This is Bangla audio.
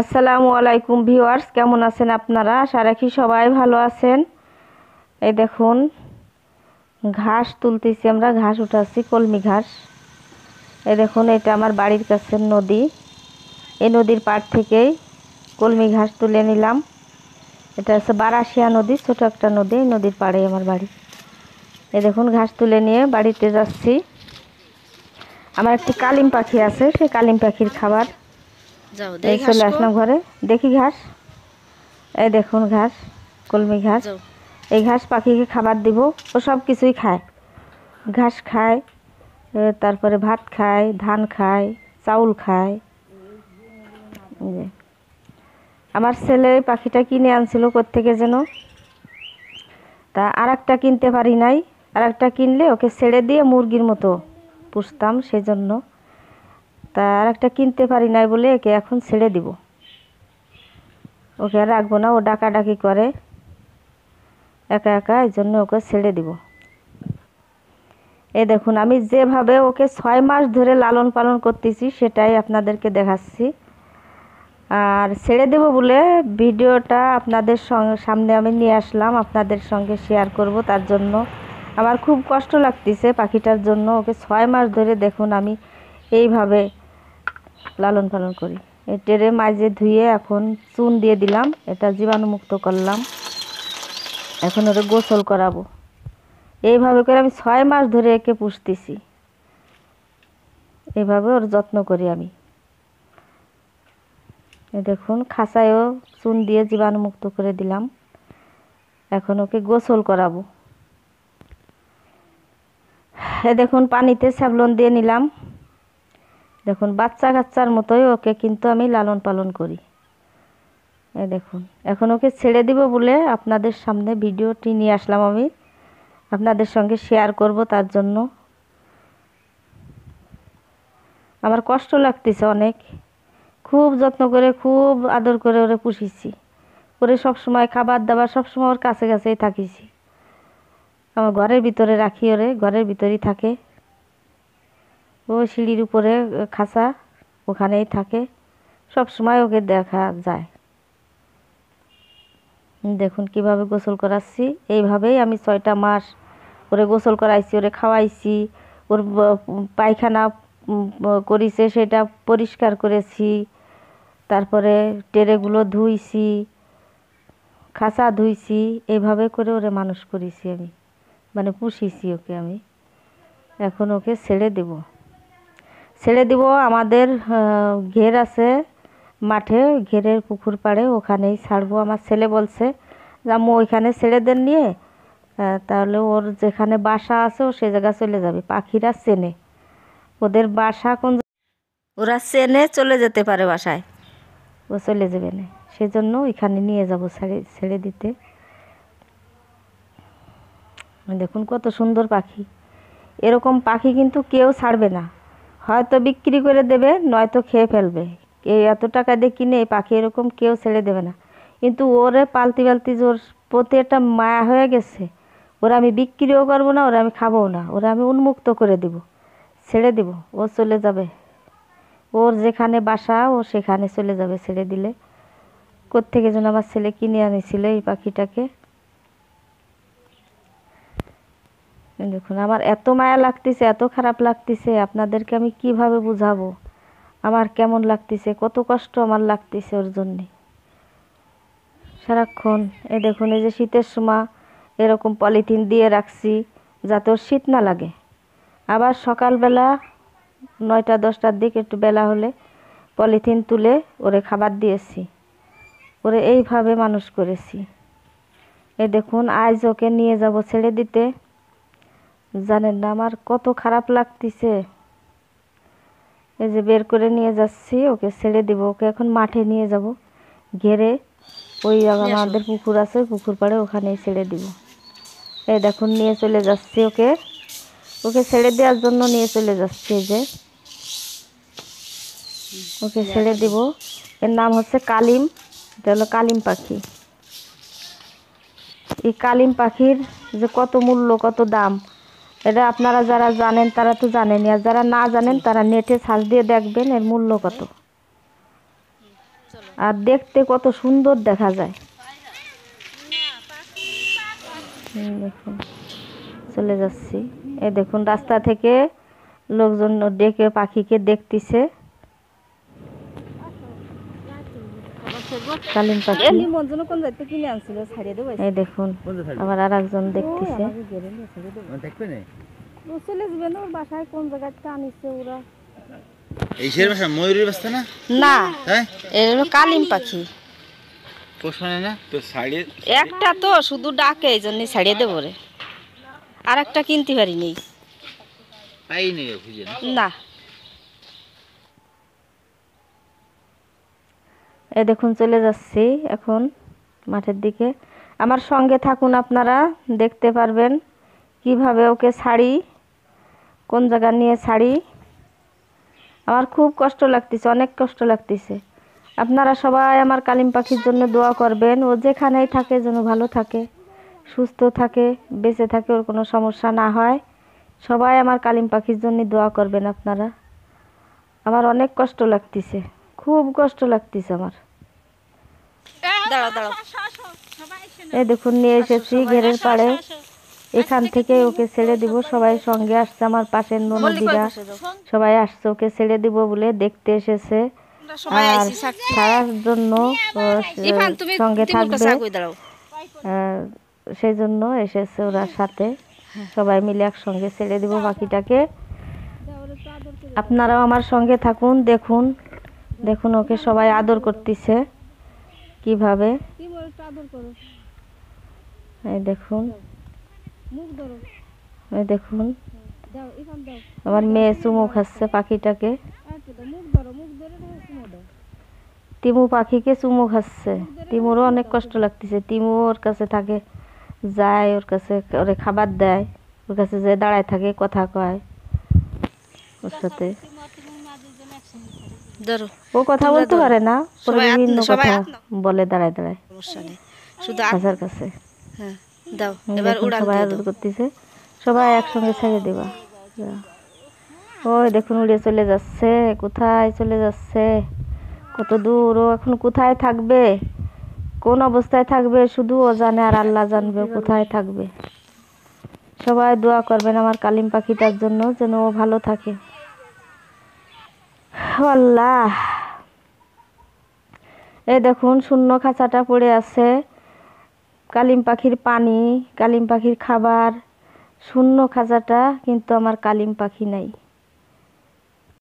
আসসালামু আলাইকুম ভিউয়ার্স, কেমন আছেন আপনারা? আশা রাখি সবাই ভালো আছেন। এই দেখুন, ঘাস তুলতেছি আমরা, ঘাস উঠাচ্ছি, কলমি ঘাস। এই দেখুন, এটা আমার বাড়ির কাছের নদী। এই নদীর পাড় থেকেই কলমি ঘাস তুলে নিলাম। এটা হচ্ছে বারাসিয়া নদী, ছোট একটা নদী নদীর পাড়ে আমার বাড়ি। এই দেখুন, ঘাস তুলে নিয়ে বাড়িতে যাচ্ছি। আমার একটি কালিম পাখি আছে, সেই কালিম পাখির খাবার যাও এই চলে আসলাম ঘরে। দেখি ঘাস। এই দেখুন ঘাস কলমি ঘাস। এই ঘাস পাখিকে খাবার দিব ও সব কিছুই খায়। ঘাস খায় তারপরে ভাত খায় ধান খায় চাউল খায়। আমার ছেলে পাখিটা কিনে আনছিল কোত্থেকে যেন? তা আর একটা কিনতে পারি নাই। আর একটা কিনলে ওকে ছেড়ে দিয়ে মুরগির মতো পুষতাম সেজন্য। তা আর একটা কিনতে পারি নাই বলে একে এখন ছেড়ে দিব। ওকে আর রাখব না, ও ডাকাডাকি করে। একা একা এই জন্য ওকে ছেড়ে দিব। এ দেখুন, আমি যেভাবে ওকে ছয় মাস ধরে লালন পালন করতেছি, সেটাই আপনাদেরকে দেখাচ্ছি। আর ছেড়ে দেব বলে ভিডিওটা আপনাদের সামনে আমি নিয়ে আসলাম, আপনাদের সঙ্গে শেয়ার করব তার জন্য। আমার খুব কষ্ট লাগতেছে পাখিটার জন্য। ওকে ছয় মাস ধরে দেখুন, আমি এইভাবে লালন পালন করি। টেরে মাঝে ধুয়ে এখন চুন দিয়ে দিলাম, এটা জীবাণুমুক্ত করলাম। এখন ওরে গোসল করাবো। এইভাবে করে আমি ছয় মাস ধরে একে পুষতেছি। এইভাবে ওর যত্ন করি আমি। দেখুন খাঁচায়ও চুন দিয়ে জীবাণুমুক্ত করে দিলাম। এখন ওকে গোসল করাবো। এ দেখুন, পানিতে স্যাবলন দিয়ে নিলাম। দেখুন, বাচ্চা কাচ্চার মতোই ওকে কিন্তু আমি লালন পালন করি। এই দেখুন, এখন ওকে ছেড়ে দিব বলে আপনাদের সামনে ভিডিওটি নিয়ে আসলাম আমি। আপনাদের সঙ্গে শেয়ার করব তার জন্য। আমার কষ্ট লাগতেছে অনেক। খুব যত্ন করে, খুব আদর করে ওরে পুষিছি। ওরে সব সময় খাবার দাবার সব সময় ওর কাছে কাছেই থাকিছি। আমার ঘরের ভিতরে রাখি ওরে, ঘরের ভিতরেই থাকে। ও সিঁড়ির উপরে খাঁচা ওখানেই থাকে। সব সময় ওকে দেখা যায়। দেখুন কীভাবে গোসল করাচ্ছি। এইভাবেই আমি ছয়টা মাস ওরে গোসল করাইছি, ওরে খাওয়াইছি, ওর পায়খানা করিছে, সেটা পরিষ্কার করেছি। তারপরে টেরেগুলো ধুইছি, খাঁচা ধুইছি, এইভাবে করে ওরে মানুষ করেছি আমি। মানে পুষিছি ওকে আমি। এখন ওকে ছেড়ে দেবো। ছেড়ে দিব, আমাদের ঘের আছে মাঠে, ঘেরের পুকুর পাড়ে, ওখানেই ছাড়বো। আমার ছেলে বলছে যে আম্মু ওইখানে ছেড়ে দেন নিয়ে তাহলে ওর যেখানে বাসা আছে, ও সে জায়গা চলে যাবে। পাখিরা চেনে। ওদের বাসা কোন ওরা চেনে চলে যেতে পারে বাসায়। ও চলে যাবে না। সেজন্য ওইখানে নিয়ে যাব ছেড়ে ছেড়ে দিতে। দেখুন কত সুন্দর পাখি। এরকম পাখি কিন্তু কেউ ছাড়বে না। হয়তো বিক্রি করে দেবে, নয়তো খেয়ে ফেলবে। এই এত টাকা দিয়ে কিনে এই পাখি এরকম কেউ ছেড়ে দেবে না। কিন্তু ওরে পালতি পালতি জোর প্রতি একটা মায়া হয়ে গেছে, ওরা আমি বিক্রিও করব না, ওরা আমি খাব না, ওরা আমি উন্মুক্ত করে দিব, ছেড়ে দিব, ও চলে যাবে। ওর যেখানে বাসা, ও সেখানে চলে যাবে ছেড়ে দিলে। কোত্থেকে যেন আমার ছেলে কিনে আনিছিল এই পাখিটাকে এই দেখুন, আমার এত মায়া লাগতেছে, এত খারাপ লাগতেছে, আপনাদেরকে আমি কীভাবে বুঝাবো? আমার কেমন লাগতেছে, কত কষ্ট আমার লাগতেছে ওর জন্যে। সারাক্ষণ, এই দেখুন, এই যে শীতের সময় এরকম পলিথিন দিয়ে রাখছি, যাতে ওর শীত না লাগে। আবার সকালবেলা নয়টা, দশটার দিকে একটু বেলা হলে পলিথিন তুলে ওরে খাবার দিয়েছি। ওরে এইভাবে মানুষ করেছি। এ দেখুন, আজ ওকে নিয়ে যাব ছেড়ে দিতে। জানেন না আমার কত খারাপ লাগতেছে। এই যে বের করে নিয়ে যাচ্ছি ওকে ছেড়ে দিব ওকে এখন মাঠে নিয়ে যাব। ঘেরে ওই আমাদের পুকুর আছে পুকুর পাড়ে ওখানেই ছেড়ে দিব। এই দেখুন নিয়ে চলে যাচ্ছি ওকে। ওকে ছেড়ে দেওয়ার জন্য নিয়ে চলে যাচ্ছি এই যে। ওকে ছেড়ে দিব। এর নাম হচ্ছে কালিম এটা হলো কালিম পাখি। এই কালিম পাখির যে কত মূল্য কত দাম এটা আপনারা যারা জানেন, তারা তো জানেনই। আর যারা না জানেন, তারা নেটে সার্চ দিয়ে দেখবেন এর মূল্য কত। আর দেখতে কত সুন্দর দেখা যায়। দেখুন, চলে যাচ্ছি। এ দেখুন, রাস্তা থেকে লোকজন ডেকে পাখিকে দেখতেছে। কালিম পাখি। মঞ্জন কোন যাইতে কিনে আনছিল ছাড়িয়ে দেবো এই দেখুন আবার আর একজন দেখতেছে। দেখবে না। ও চলে যাবে না ওর বাসায় কোন জায়গাতে আনিছে ওরা? এই শের বাসা ময়ূরের বাস্তা না? না হ্যাঁ? এর হলো কালিম পাখি। পোষণে না তো একটা তো শুধু ডাকে এই জন্য ছাড়িয়ে দেবো রে। আর একটা কিনতে পারি নেই পাই নেই না। এ দেখুন, চলে যাচ্ছি এখন মাঠের দিকে। আমার সঙ্গে থাকুন আপনারা, দেখতে পারবেন কীভাবে ওকে ছাড়ি কোন জায়গা নিয়ে ছাড়ি আমার খুব কষ্ট লাগতেছে, অনেক কষ্ট লাগতেছে। আপনারা সবাই আমার কালিম পাখির জন্য দোয়া করবেন। ও যেখানেই থাকে যেন ভালো থাকে, সুস্থ থাকে, বেঁচে থাকে, ওর কোনো সমস্যা না হয়। সবাই আমার কালিম পাখির জন্য দোয়া করবেন আপনারা। আমার অনেক কষ্ট লাগতেছে। খুব কষ্ট লাগতেছে আমার। দাঁড়াও দাঁড়াও। এই দেখুন নিয়ে এসেছি ঘেরের পাড়ে। এখান থেকে ওকে ছেড়ে দিব সবাই সঙ্গে আসছে আমার পাশের ননদিরা। সবাই আসছে ওকে ছেড়ে দিব বলে দেখতে এসেছে। আর আইছি ছাড়ার জন্য ও সঙ্গে থাকবে। সেই জন্য এসেছে ওরা সাথে। সবাই মিলে একসঙ্গে ছেড়ে দিব পাখিটাকে আপনারাও আমার সঙ্গে থাকুন দেখুন। দেখুন ওকে সবাই আদর করতেছে। কীভাবে? এই দেখুন। এই দেখুন। আমার মেয়ে চুমু খাচ্ছে পাখিটাকে। তিমু পাখিকে চুমু খাচ্ছে। তিমুরও অনেক কষ্ট লাগতেছে। তিমু ওর কাছে থাকে যায় ওর কাছে ওরে খাবার দেয়। ওর কাছে যে দাঁড়ায় থাকে কথা কয়। ওর সাথে। ধরো ও কথা বলতে পারে না বিভিন্ন কথা বলে দাঁড়ায় দাঁড়ায়। সমস্যা নেই শুধু কাছে। হ্যাঁ দাও এবার উড়ান সবাই দিয়ে করতেছে। সবাই একসঙ্গে ছেড়ে দেবা। ওই দেখুন উড়ে চলে যাচ্ছে। কোথায় চলে যাচ্ছে? কত দূর ও এখন কোথায় থাকবে? কোন অবস্থায় থাকবে? শুধু ও জানে আর আল্লাহ জানবে কোথায় থাকবে। সবাই দোয়া করবেন আমার কালিম পাখিটার জন্য যেন ও ভালো থাকে। আল্লাহ। এই দেখুন, শূন্য খাঁচাটা পড়ে আছে। কালিম পাখির পানি, কালিম পাখির খাবার। শূন্য খাঁচাটা কিন্তু আমার কালিম পাখি নাই।